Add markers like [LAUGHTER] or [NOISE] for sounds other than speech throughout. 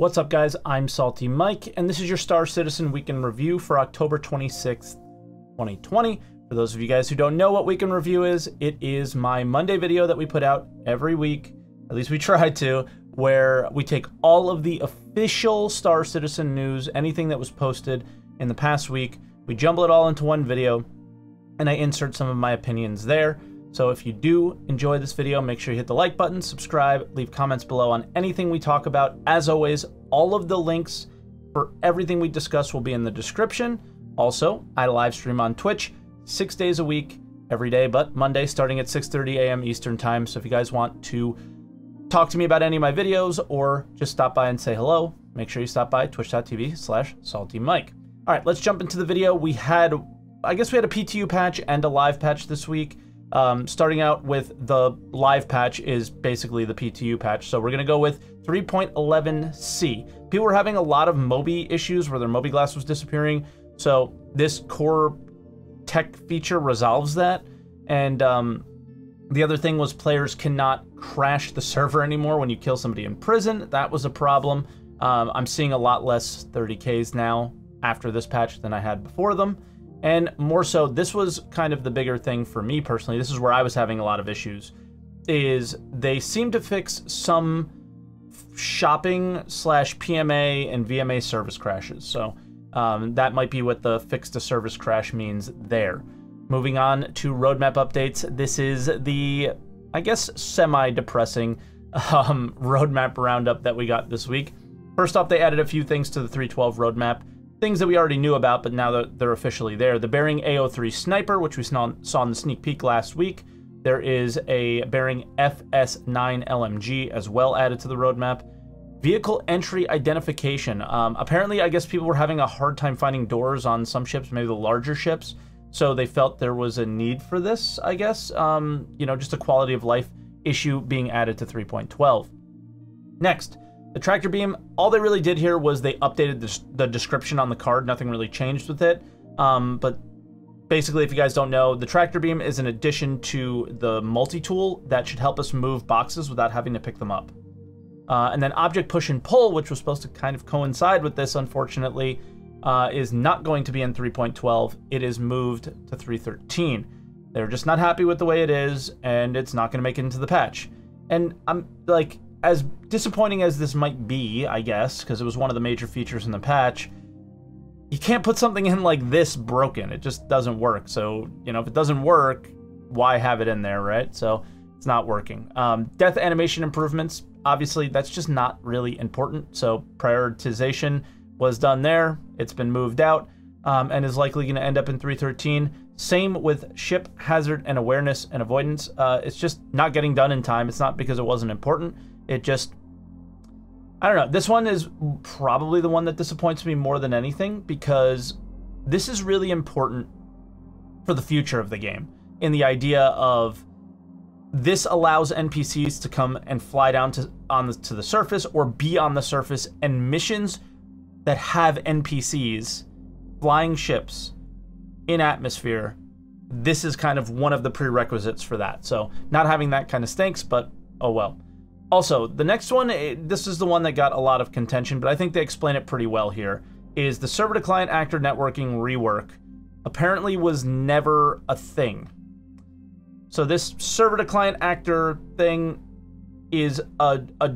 What's up, guys? I'm SaltEMike, and this is your Star Citizen Week in Review for October 26th, 2020. For those of you guys who don't know what Week in Review is, it is my Monday video that we put out every week, at least we [LAUGHS] try to, where we take all of the official Star Citizen news, anything that was posted in the past week, we jumble it all into one video, and I insert some of my opinions there. So if you do enjoy this video, make sure you hit the like button, subscribe, leave comments below on anything we talk about. As always, all of the links for everything we discuss will be in the description. Also, I live stream on Twitch six days a week, every day, but Monday starting at 6.30 a.m. Eastern Time. So if you guys want to talk to me about any of my videos or just stop by and say hello, make sure you stop by twitch.tv slash SaltEMike. All right, let's jump into the video. We had, I guess we had a PTU patch and a live patch this week. Um, starting out with the live patch is basically the PTU patch. So we're going to go with 3.11c. People were having a lot of Moby issues where their mobiGlas was disappearing. So this core tech feature resolves that. And um, the other thing was players cannot crash the server anymore when you kill somebody in prison. That was a problem. Um, I'm seeing a lot less 30Ks now after this patch than I had before them. And more so, this was kind of the bigger thing for me personally. This is where I was having a lot of issues. Is they seem to fix some shopping slash PMA and VMA service crashes. So um, that might be what the fix to service crash means there. Moving on to roadmap updates. This is the, I guess, semi depressing [LAUGHS] um, roadmap roundup that we got this week. First off, they added a few things to the 312 roadmap things that we already knew about, but now that they're officially there. The Behring A03 Sniper, which we saw, in the sneak peek last week. There is a Behring FS9 LMG as well added to the roadmap. Vehicle entry identification. Um, apparently, I guess people were having a hard time finding doors on some ships, maybe the larger ships. So they felt there was a need for this, I guess. Um, you know, just a quality of life issue being added to 3.12. Next, the tractor beam, all they really did here was they updated the, the description on the card. Nothing really changed with it. Um, but basically, if you guys don't know, the tractor beam is an addition to the multi-tool that should help us move boxes without having to pick them up. Uh, and then object push and pull, which was supposed to kind of coincide with this, unfortunately, uh, is not going to be in 3.12. It is moved to 3.13. They're just not happy with the way it is, and it's not going to make it into the patch. And I'm like, as disappointing as this might be, I guess, because it was one of the major features in the patch, you can't put something in like this broken. It just doesn't work. So, you know, if it doesn't work, why have it in there, right? So it's not working. Um, death animation improvements, obviously, that's just not really important. So prioritization was done there. It's been moved out um, and is likely going to end up in 313. Same with ship hazard and awareness and avoidance. Uh, it's just not getting done in time. It's not because it wasn't important. It just, I don't know. This one is probably the one that disappoints me more than anything because this is really important for the future of the game in the idea of this allows NPCs to come and fly down to on the, to the surface or be on the surface and missions that have NPCs flying ships in atmosphere this is kind of one of the prerequisites for that. So not having that kind of stinks, but oh well. Also, the next one, eh, this is the one that got a lot of contention, but I think they explain it pretty well here, is the server to client actor networking rework apparently was never a thing. So this server to client actor thing is a, a,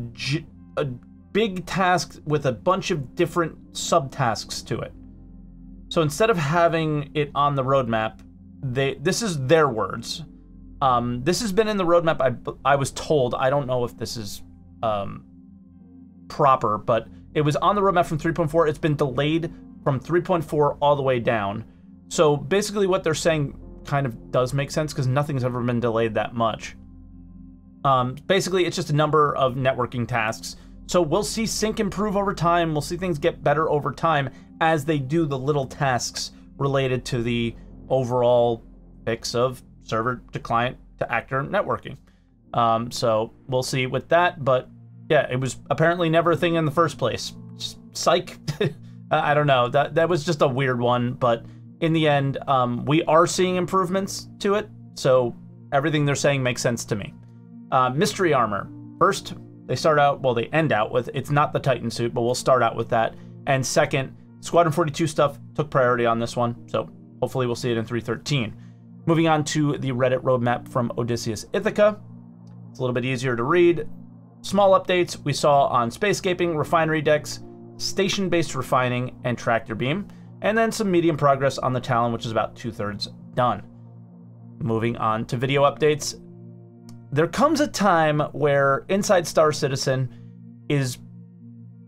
a big task with a bunch of different subtasks to it. So instead of having it on the roadmap, they this is their words. Um, this has been in the roadmap. I, I was told. I don't know if this is um, proper, but it was on the roadmap from 3.4. It's been delayed from 3.4 all the way down. So basically, what they're saying kind of does make sense because nothing's ever been delayed that much. Um, basically, it's just a number of networking tasks. So we'll see sync improve over time. We'll see things get better over time as they do the little tasks related to the overall fix of server to client to actor networking. Um, so we'll see with that. But yeah, it was apparently never a thing in the first place. Psych. [LAUGHS] I don't know. That that was just a weird one. But in the end, um, we are seeing improvements to it. So everything they're saying makes sense to me. Uh, mystery armor. First, They start out, well, they end out with it's not the Titan suit, but we'll start out with that. And second, Squadron 42 stuff took priority on this one, so hopefully we'll see it in 313. Moving on to the Reddit roadmap from Odysseus Ithaca. It's a little bit easier to read. Small updates we saw on spacescaping, refinery decks, station based refining, and tractor beam, and then some medium progress on the Talon, which is about two thirds done. Moving on to video updates. There comes a time where Inside Star Citizen is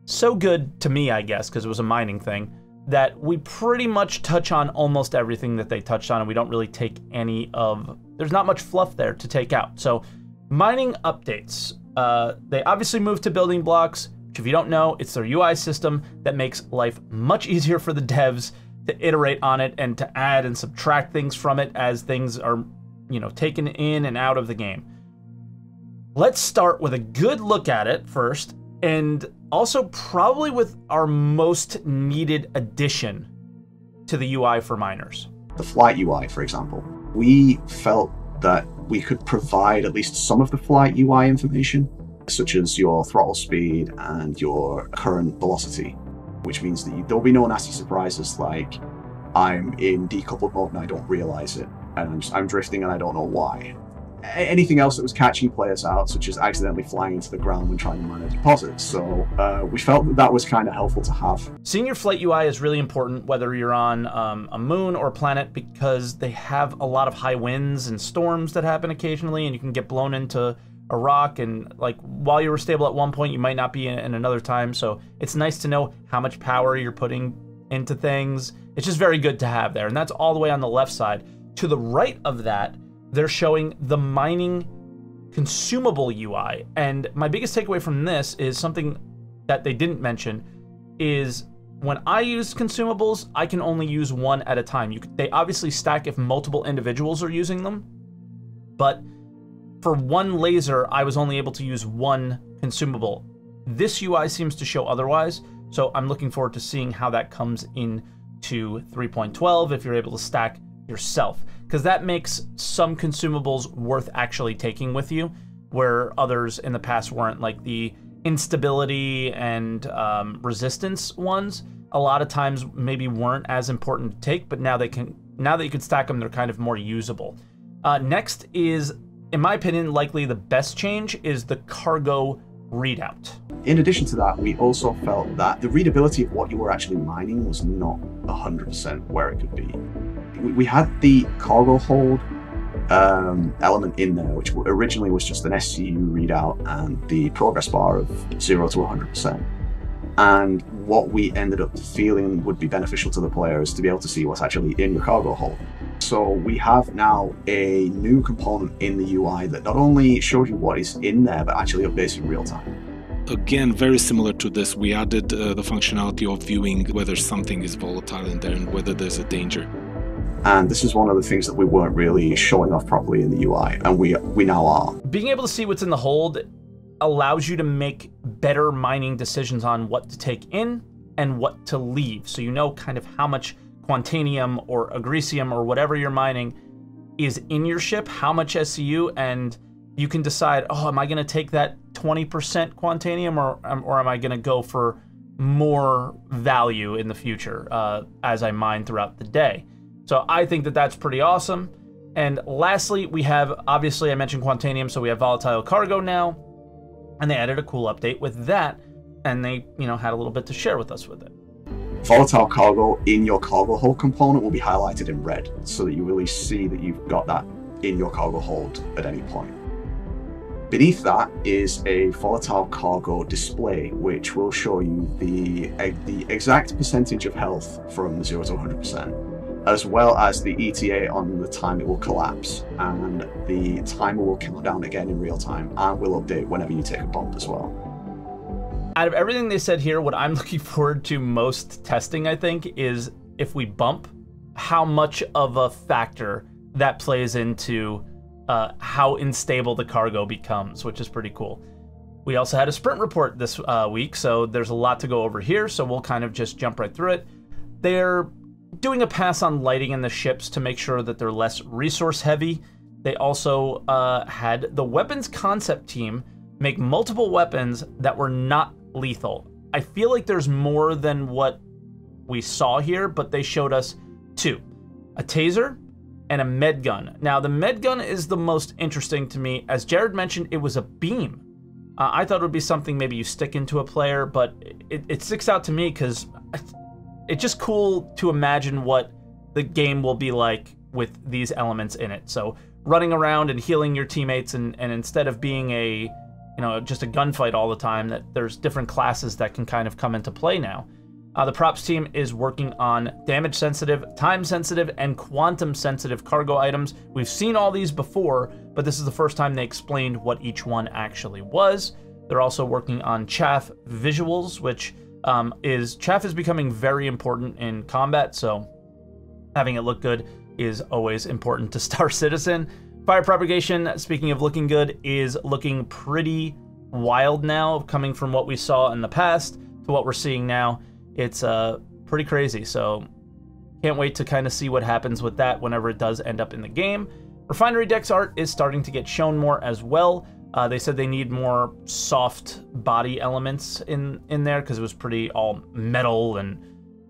so good to me, I guess, because it was a mining thing, that we pretty much touch on almost everything that they touched on, and we don't really take any of. There's not much fluff there to take out. So, mining updates. Uh, they obviously moved to building blocks, which, if you don't know, it's their UI system that makes life much easier for the devs to iterate on it and to add and subtract things from it as things are, you know, taken in and out of the game. Let's start with a good look at it first, and also probably with our most needed addition to the UI for miners. The flight UI, for example. We felt that we could provide at least some of the flight UI information, such as your throttle speed and your current velocity, which means that you, there'll be no nasty surprises like I'm in decoupled mode and I don't realize it, and I'm, I'm drifting and I don't know why anything else that was catching players out, such as accidentally flying into the ground when trying to mine a deposit. So uh, we felt that that was kind of helpful to have. Seeing your flight UI is really important, whether you're on um, a moon or a planet, because they have a lot of high winds and storms that happen occasionally, and you can get blown into a rock. And like while you were stable at one point, you might not be in, in another time. So it's nice to know how much power you're putting into things. It's just very good to have there, and that's all the way on the left side. To the right of that they're showing the mining consumable UI. And my biggest takeaway from this is something that they didn't mention is when I use consumables, I can only use one at a time. You, they obviously stack if multiple individuals are using them, but for one laser, I was only able to use one consumable. This UI seems to show otherwise, so I'm looking forward to seeing how that comes in to 3.12 if you're able to stack yourself because that makes some consumables worth actually taking with you, where others in the past weren't, like the instability and um, resistance ones. A lot of times maybe weren't as important to take, but now they can. Now that you can stack them, they're kind of more usable. Uh, next is, in my opinion, likely the best change is the cargo readout. In addition to that, we also felt that the readability of what you were actually mining was not 100% where it could be we had the cargo hold um, element in there, which originally was just an SCU readout and the progress bar of 0 to 100%. And what we ended up feeling would be beneficial to the players to be able to see what's actually in your cargo hold. So we have now a new component in the UI that not only shows you what is in there, but actually updates in real time. Again, very similar to this, we added uh, the functionality of viewing whether something is volatile in there and whether there's a danger. And this is one of the things that we weren't really showing off properly in the UI, and we we now are. Being able to see what's in the hold allows you to make better mining decisions on what to take in and what to leave. So you know kind of how much Quantainium or Agricium or whatever you're mining is in your ship, how much SCU, and you can decide, oh, am I going to take that 20% Quantainium or, um, or am I going to go for more value in the future uh, as I mine throughout the day? So I think that that's pretty awesome. And lastly, we have, obviously I mentioned Quantainium, so we have Volatile Cargo now. And they added a cool update with that. And they, you know, had a little bit to share with us with it. Volatile cargo in your cargo hold component will be highlighted in red so that you really see that you've got that in your cargo hold at any point. Beneath that is a volatile cargo display, which will show you the, the exact percentage of health from 0 to 100% as well as the ETA on the time it will collapse, and the timer will count down again in real time and will update whenever you take a bump as well. Out of everything they said here, what I'm [LAUGHS] looking forward to most testing, I think, is if we bump, how much of a factor that plays into uh, how unstable the cargo becomes, which is pretty cool. We also had a sprint report this uh, week, so there's a lot to go over here, so we'll kind of just jump right through it. They're doing a pass on lighting in the ships to make sure that they're less resource heavy. They also uh, had the weapons concept team make multiple weapons that were not lethal. I feel like there's more than what we saw here, but they showed us two a taser and a med gun. Now, the med gun is the most interesting to me. As Jared mentioned, it was a beam. Uh, I thought it would be something maybe you stick into a player, but it, it sticks out to me because it's just cool to imagine what the game will be like with these elements in it. So running around and healing your teammates, and, and instead of being a, you know, just a gunfight all the time, that there's different classes that can kind of come into play now. Uh, the props team is working on damage sensitive, time sensitive, and quantum sensitive cargo items. We've seen all these before, but this is the first time they explained what each one actually was. They're also working on chaff visuals, which um, is chaff is becoming very important in combat, so having it look good is always important to [LAUGHS] Star Citizen. Fire propagation, speaking of looking good, is looking pretty wild now, coming from what we saw in the past to what we're seeing now. It's uh, pretty crazy, so can't wait to kind of see what happens with that whenever it does end up in the game. Refinery Decks art is starting to get shown more as well. Uh, they said they need more soft body elements in in there because it was pretty all metal and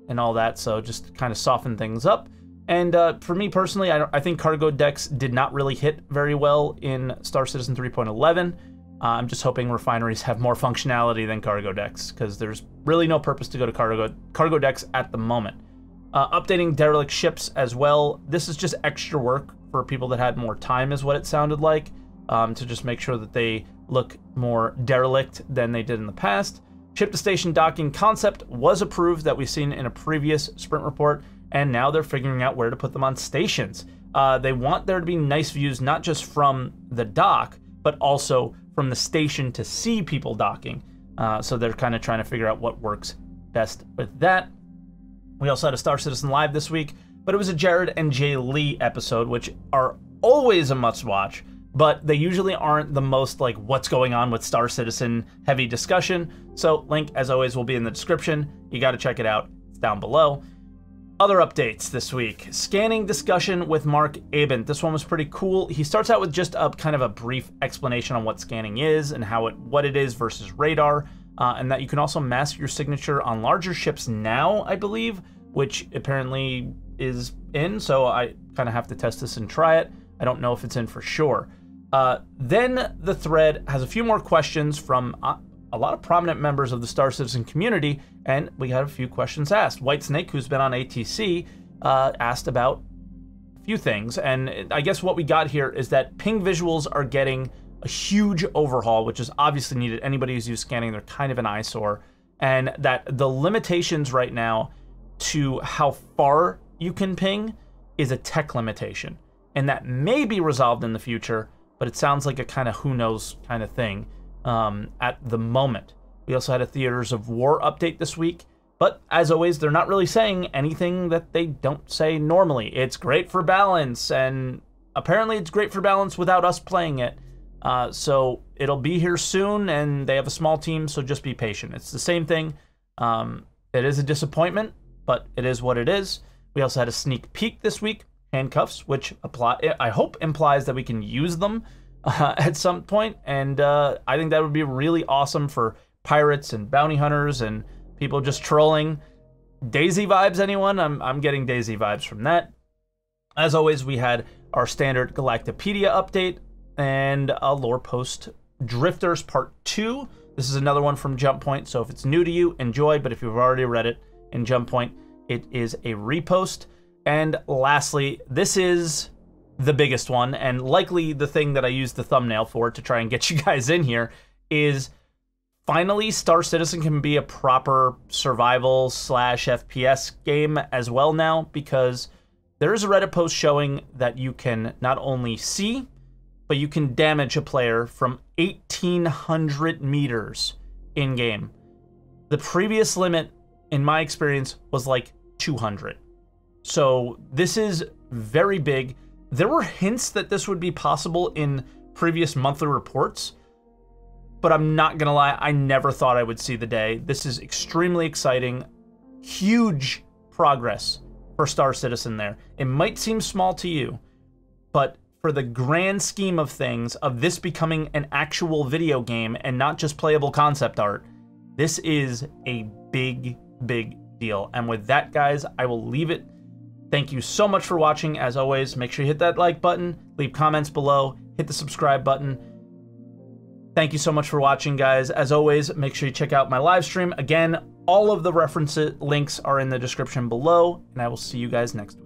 and all that. So just kind of soften things up. And uh, for me personally, I, I, think cargo decks did not really hit very well in Star Citizen 3.11. Uh, I'm just hoping refineries have more functionality than cargo decks because there's really no purpose to go to cargo cargo decks at the moment. Uh, updating derelict ships as well. This is just extra work for people that had more time, is what it sounded like, um, to just make sure that they look more derelict than they did in the past. Ship to station docking concept was approved that we've seen in a previous sprint report and now they're figuring out where to put them on stations. Uh, they want there to be nice views, not just from the dock, but also from the station to see people docking. Uh, so they're kind of trying to figure out what works best with that. We also had a Star Citizen Live this week, but it was a Jared and Jay Lee episode, which are always a must watch, but they usually aren't the most like what's going on with Star Citizen heavy discussion. So, link as always will be in the description. You got to check it out. It's down below. Other updates this week. Scanning discussion with Mark Abent. This one was pretty cool. He starts out with just a kind of a brief explanation on what scanning is and how it what it is versus radar, uh, and that you can also mask your signature on larger ships now, I believe, which apparently is in. So I kind of have to test this and try it. I don't know if it's in for sure. Uh, then the thread has a few more questions from uh, a lot of prominent members of the Star Citizen community, and we had a few questions asked. White Snake, who's been on ATC, uh, asked about a few things, and I guess what we got here is that ping visuals are getting a huge overhaul, which is obviously needed. Anybody who's used scanning, they're kind of an eyesore, and that the limitations right now to how far you can ping is a tech limitation, and that may be resolved in the future, but it sounds like a kind of who knows kind of thing um, at the moment. We also had a Theaters of War update this week, but as always, they're not really saying anything that they don't say normally. It's great for balance, and apparently it's great for balance without us playing it. Uh, so it'll be here soon, and they have a small team, so just be patient. It's the same thing. Um, it is a disappointment, but it is what it is. We also had a sneak peek this week, handcuffs, which apply. I hope implies that we can use them [LAUGHS] uh, at some point, and uh, I think that would be really awesome for pirates and bounty hunters and people just trolling. DayZ vibes, anyone? I'm, I'm getting DayZ vibes from that. As always, we had our standard Galactapedia update and a lore post Drifters Part 2. This is another one from Jump Point, so if it's new to you, enjoy, but if you've already read it in Jump Point, it is a repost. And lastly, this is the biggest one, and likely the thing that I used the thumbnail for to try and get [LAUGHS] you guys in here, is finally Star Citizen can be a proper survival slash FPS game as well now, because there is a Reddit post showing that you can not only see, but you can damage a player from 1800 meters in game. The previous limit, in my experience, was like 200. So this is very big. There were hints that this would be possible in previous monthly reports, but I'm not gonna lie, I never thought I would see the day. This is extremely exciting, huge progress for Star Citizen there. It might seem small to you, but for the grand scheme of things of this becoming an actual video game and not just playable concept art, this is a big, big deal. And with that, guys, I will leave it. Thank you so much for watching. As always, make sure you hit that like button, leave comments below, hit the subscribe button. Thank you so much for watching, guys. As always, make sure you check out my live stream. Again, all of the reference links are in the description below, and I will see you guys next week.